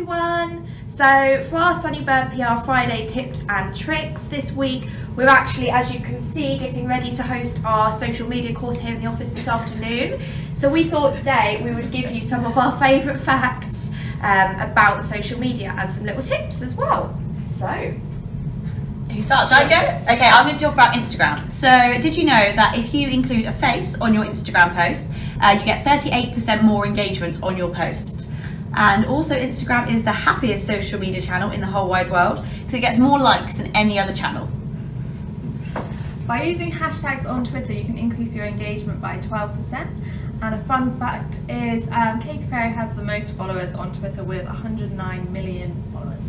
everyone! So for our Sunny Bird PR Friday tips and tricks this week, we're actually, as you can see, getting ready to host our social media course here in the office this afternoon. So we thought today we would give you some of our favourite facts um, about social media and some little tips as well. So Who starts? Should I go? Okay, I'm going to talk about Instagram. So, did you know that if you include a face on your Instagram post, uh, you get 38% more engagements on your post? And also, Instagram is the happiest social media channel in the whole wide world because it gets more likes than any other channel. By using hashtags on Twitter, you can increase your engagement by 12%. And a fun fact is um, Katy Perry has the most followers on Twitter with 109 million followers.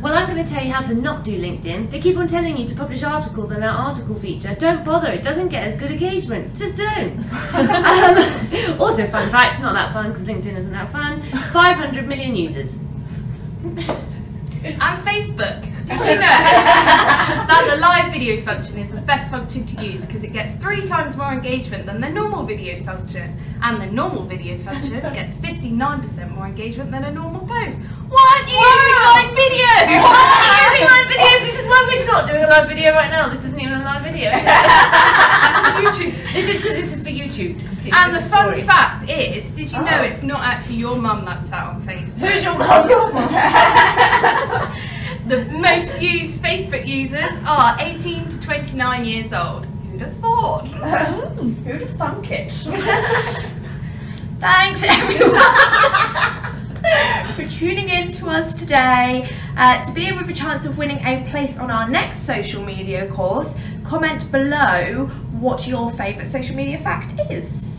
Well, I'm going to tell you how to not do LinkedIn. They keep on telling you to publish articles on their article feature. Don't bother, it doesn't get as good engagement. Just don't. um, also, fun fact, not that fun because LinkedIn isn't that fun 500 million users. And Facebook. Did you know that the live video function is the best function to use because it gets three times more engagement than the normal video function, and the normal video function gets 59% more engagement than a normal post. Why aren't you using live video? Why aren't you using live videos? This is why we're not doing a live video right now. This isn't even a live video. YouTube. this is because this is for YouTube. to completely And the fun story. fact is, did you know Oh. it's not actually your mum that's sat on Facebook? Who's your mum? Your mum. The most used Facebook users are 18 to 29 years old. Who'd have thought? who'd have thunk it? Thanks everyone for tuning in to us today. Uh, to be in with a chance of winning a place on our next social media course, comment below what your favourite social media fact is.